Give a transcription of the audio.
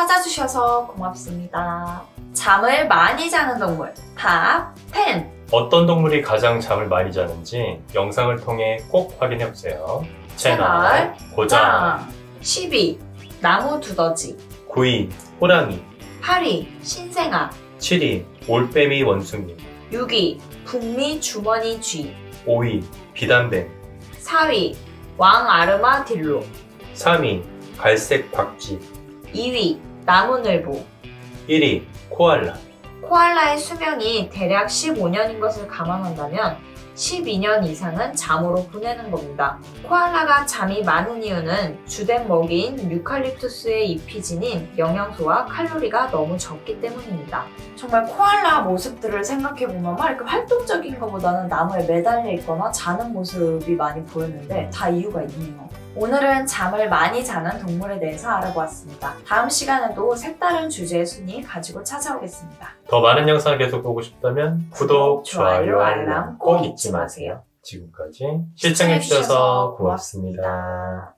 찾아주셔서 고맙습니다. 잠을 많이 자는 동물. top 10. 어떤 동물이 가장 잠을 많이 자는지 영상을 통해 꼭 확인해보세요. 채널 고정 10위. 나무 두더지. 9위 호랑이 8위. 신생아. 7위 올빼미 원숭이 6위. 북미 주머니 쥐. 5위 비단뱀 4위. 왕 아르마딜로. 3위 갈색 박쥐 2위. 나무늘보. 1위 코알라 코알라의 수명이 대략 15년인 것을 감안한다면 12년 이상은 잠으로 보내는 겁니다. 코알라가 잠이 많은 이유는 주된 먹이인 유칼립투스의 잎이 지닌 영양소와 칼로리가 너무 적기 때문입니다. 정말 코알라 모습들을 생각해보면 막 이렇게 활동적인 것보다는 나무에 매달려 있거나 자는 모습이 많이 보였는데 다 이유가 있네요. 오늘은 잠을 많이 자는 동물에 대해서 알아보았습니다. 다음 시간에도 색다른 주제의 순위 가지고 찾아오겠습니다. 더 많은 영상 계속 보고 싶다면 구독, 좋아요, 알람 꼭 잊지 마세요. 지금까지 시청해주셔서 고맙습니다.